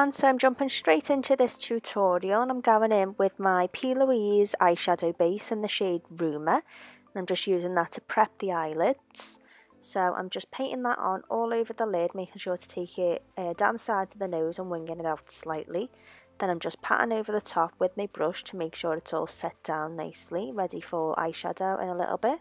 everyone, so I'm jumping straight into this tutorial and I'm going in with my P. Louise eyeshadow base in the shade Rumour and I'm just using that to prep the eyelids. So I'm just painting that on all over the lid, making sure to take it uh, down the sides of the nose and winging it out slightly. Then I'm just patting over the top with my brush to make sure it's all set down nicely, ready for eyeshadow in a little bit.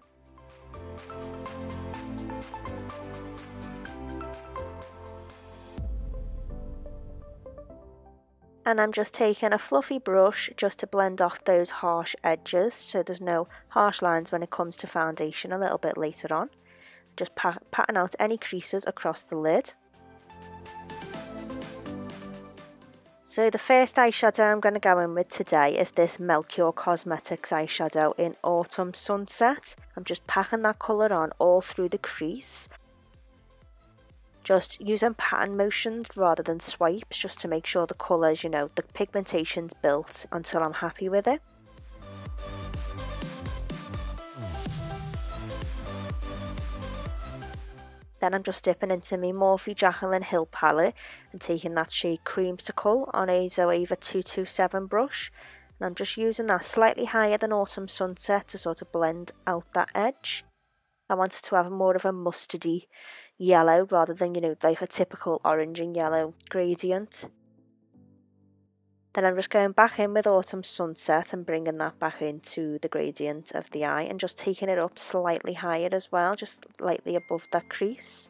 and I'm just taking a fluffy brush just to blend off those harsh edges so there's no harsh lines when it comes to foundation a little bit later on. Just pat patting out any creases across the lid. So the first eyeshadow I'm going to go in with today is this Melkior Cosmetics eyeshadow in Autumn Sunset. I'm just packing that colour on all through the crease just using pattern motions rather than swipes just to make sure the colours, you know, the pigmentation's built until I'm happy with it. Then I'm just dipping into my Morphe Jaclyn Hill palette and taking that shade Creamsicle on a Zoeva 227 brush. And I'm just using that slightly higher than Autumn Sunset to sort of blend out that edge. I wanted to have more of a mustardy yellow rather than, you know, like a typical orange and yellow gradient. Then I'm just going back in with Autumn Sunset and bringing that back into the gradient of the eye and just taking it up slightly higher as well, just slightly above that crease.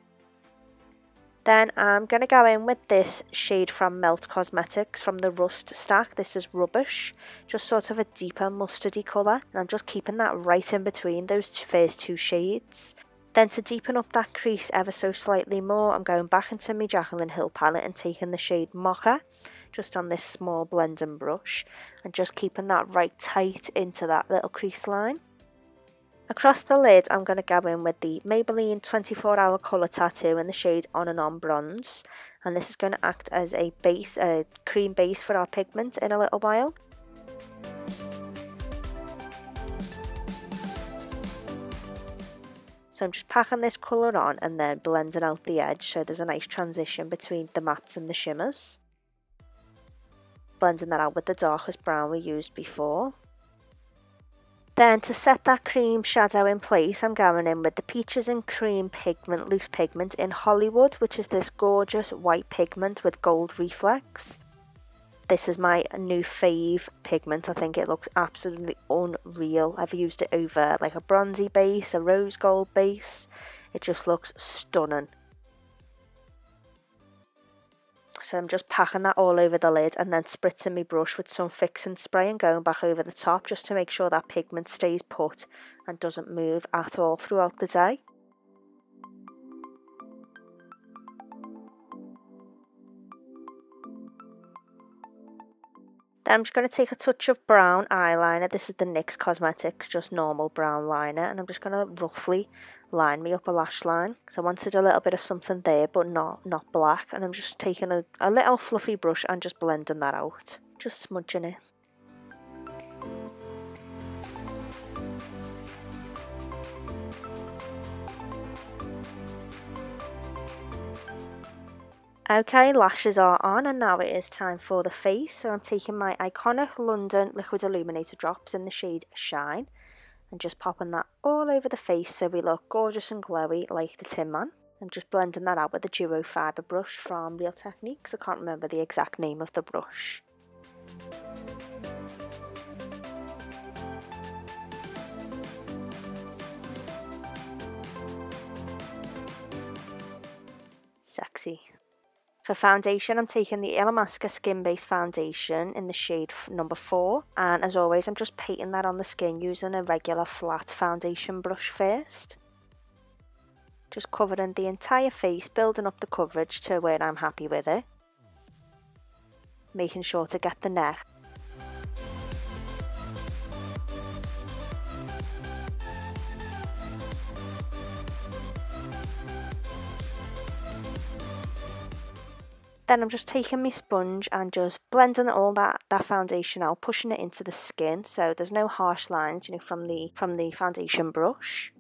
Then I'm going to go in with this shade from Melt Cosmetics from the Rust stack. This is Rubbish, just sort of a deeper mustardy colour. And I'm just keeping that right in between those first two shades. Then to deepen up that crease ever so slightly more, I'm going back into my Jaclyn Hill palette and taking the shade Mocha, just on this small blending brush, and just keeping that right tight into that little crease line. Across the lid, I'm going to go in with the Maybelline 24 Hour Colour Tattoo in the shade On and On Bronze. And this is going to act as a base, a cream base for our pigment in a little while. So I'm just packing this colour on and then blending out the edge so there's a nice transition between the mattes and the shimmers. Blending that out with the darkest brown we used before. Then to set that cream shadow in place, I'm going in with the Peaches and Cream pigment, loose pigment in Hollywood, which is this gorgeous white pigment with gold reflex. This is my new fave pigment. I think it looks absolutely unreal. I've used it over like a bronzy base, a rose gold base. It just looks stunning. So I'm just packing that all over the lid and then spritzing my brush with some fixing spray and going back over the top just to make sure that pigment stays put and doesn't move at all throughout the day. Then I'm just going to take a touch of brown eyeliner. This is the NYX Cosmetics, just normal brown liner. And I'm just going to roughly line me up a lash line. So I wanted a little bit of something there, but not, not black. And I'm just taking a, a little fluffy brush and just blending that out. Just smudging it. Okay, lashes are on and now it is time for the face. So I'm taking my Iconic London Liquid Illuminator drops in the shade Shine and just popping that all over the face so we look gorgeous and glowy like the Tin Man. I'm just blending that out with the Duo Fibre brush from Real Techniques. I can't remember the exact name of the brush. Sexy. For foundation, I'm taking the Illamasqua Skin Base Foundation in the shade number 4. And as always, I'm just painting that on the skin using a regular flat foundation brush first. Just covering the entire face, building up the coverage to where I'm happy with it. Making sure to get the neck Then I'm just taking my sponge and just blending all that, that foundation out, pushing it into the skin so there's no harsh lines, you know, from the from the foundation brush.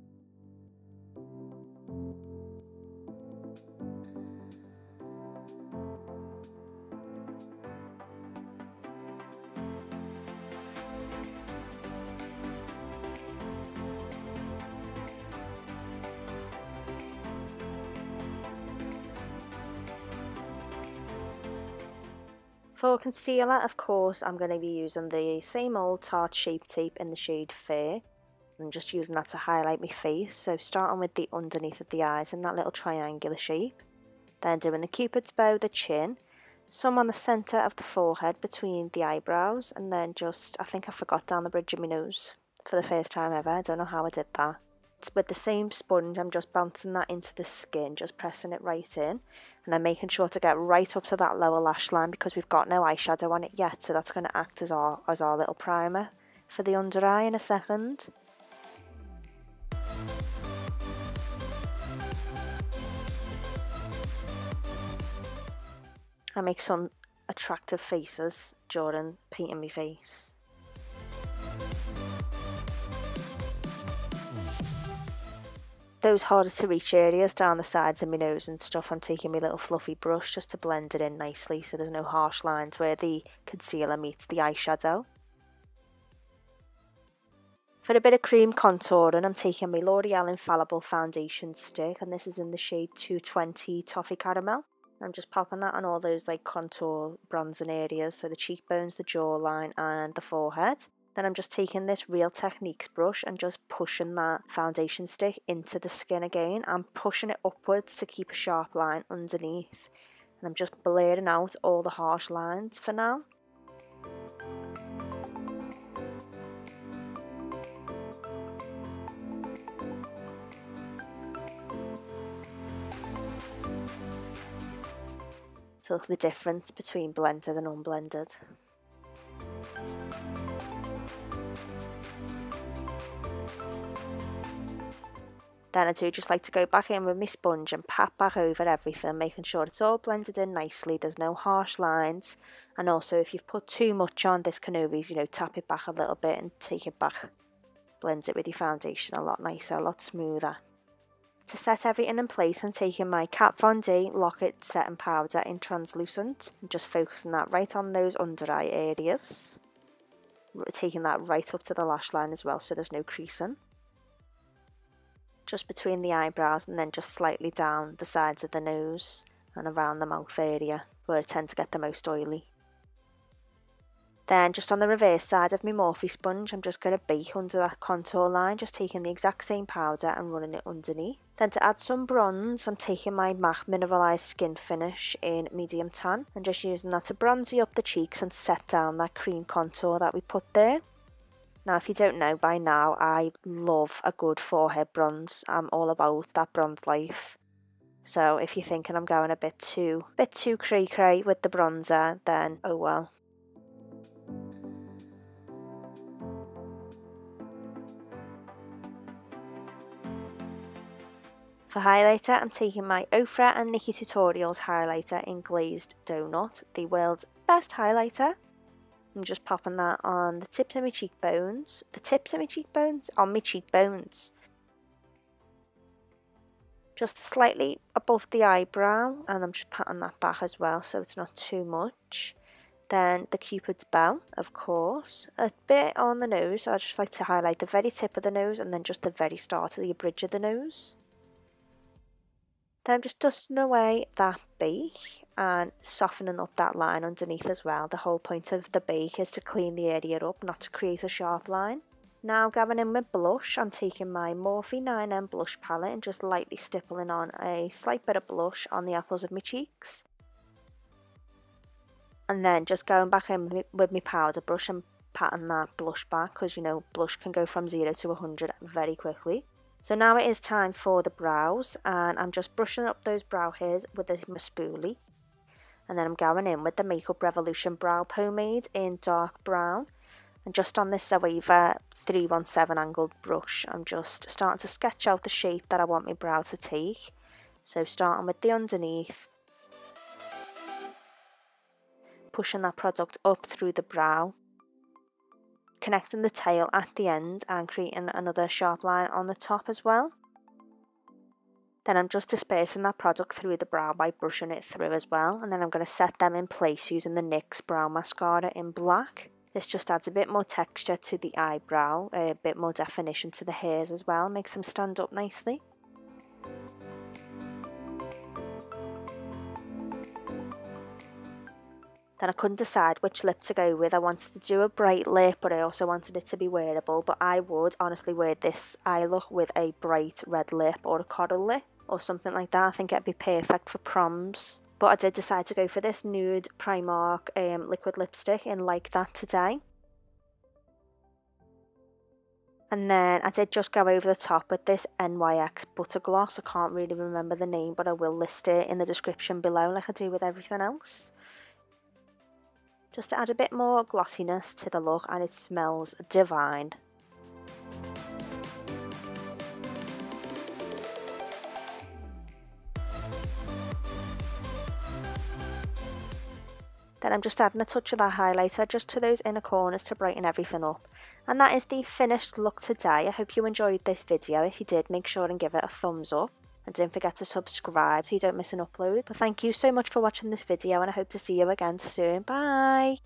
For concealer, of course, I'm going to be using the same old Tarte Shape Tape in the shade Fair. I'm just using that to highlight my face, so starting with the underneath of the eyes in that little triangular shape. Then doing the cupid's bow, the chin, some on the centre of the forehead between the eyebrows, and then just, I think I forgot down the bridge of my nose for the first time ever. I don't know how I did that with the same sponge I'm just bouncing that into the skin just pressing it right in and I'm making sure to get right up to that lower lash line because we've got no eyeshadow on it yet so that's going to act as our as our little primer for the under eye in a second. I make some attractive faces during painting my face those harder to reach areas down the sides of my nose and stuff, I'm taking my little fluffy brush just to blend it in nicely so there's no harsh lines where the concealer meets the eyeshadow. For a bit of cream contouring, I'm taking my L'Oreal Infallible Foundation Stick and this is in the shade 220 Toffee Caramel. I'm just popping that on all those like contour bronzing areas, so the cheekbones, the jawline and the forehead. Then I'm just taking this Real Techniques brush and just pushing that foundation stick into the skin again. I'm pushing it upwards to keep a sharp line underneath. And I'm just blurring out all the harsh lines for now. So look the difference between blended and unblended. Then I do just like to go back in with my sponge and pat back over everything, making sure it's all blended in nicely, there's no harsh lines. And also if you've put too much on, this can always, you know, tap it back a little bit and take it back. Blends it with your foundation a lot nicer, a lot smoother. To set everything in place, I'm taking my Kat Von D Lock-It Setting Powder in Translucent just focusing that right on those under eye areas. Taking that right up to the lash line as well so there's no creasing just between the eyebrows and then just slightly down the sides of the nose and around the mouth area where I tend to get the most oily. Then just on the reverse side of my Morphe sponge, I'm just going to bake under that contour line, just taking the exact same powder and running it underneath. Then to add some bronze, I'm taking my MAC Mineralized Skin Finish in medium tan and just using that to bronzy up the cheeks and set down that cream contour that we put there. Now, if you don't know by now, I love a good forehead bronze. I'm all about that bronze life. So if you're thinking I'm going a bit too, bit too cray cray with the bronzer, then oh well. For highlighter, I'm taking my Ofra and Nikkie Tutorials highlighter in Glazed Donut, the world's best highlighter. I'm just popping that on the tips of my cheekbones. The tips of my cheekbones? On my cheekbones. Just slightly above the eyebrow and I'm just patting that back as well so it's not too much. Then the cupid's bow, of course. A bit on the nose, I just like to highlight the very tip of the nose and then just the very start of the bridge of the nose. Then I'm just dusting away that bake and softening up that line underneath as well. The whole point of the bake is to clean the area up, not to create a sharp line. Now going in with blush, I'm taking my Morphe 9N blush palette and just lightly stippling on a slight bit of blush on the apples of my cheeks. And then just going back in with my powder brush and patting that blush back because you know blush can go from 0 to 100 very quickly. So now it is time for the brows and I'm just brushing up those brow hairs with a spoolie. And then I'm going in with the Makeup Revolution Brow Pomade in dark brown. And just on this Zoeva 317 angled brush, I'm just starting to sketch out the shape that I want my brow to take. So starting with the underneath pushing that product up through the brow, connecting the tail at the end and creating another sharp line on the top as well. Then I'm just dispersing that product through the brow by brushing it through as well. And then I'm going to set them in place using the NYX Brow Mascara in black. This just adds a bit more texture to the eyebrow, a bit more definition to the hairs as well, makes them stand up nicely. Then I couldn't decide which lip to go with. I wanted to do a bright lip, but I also wanted it to be wearable. But I would honestly wear this eye look with a bright red lip or a coral lip or something like that. I think it'd be perfect for proms. But I did decide to go for this nude Primark um, liquid lipstick in Like That today. And then I did just go over the top with this NYX Butter Gloss. I can't really remember the name, but I will list it in the description below like I do with everything else just to add a bit more glossiness to the look and it smells divine. Then I'm just adding a touch of that highlighter just to those inner corners to brighten everything up. And that is the finished look today. I hope you enjoyed this video. If you did, make sure and give it a thumbs up and don't forget to subscribe so you don't miss an upload. But thank you so much for watching this video and I hope to see you again soon. Bye!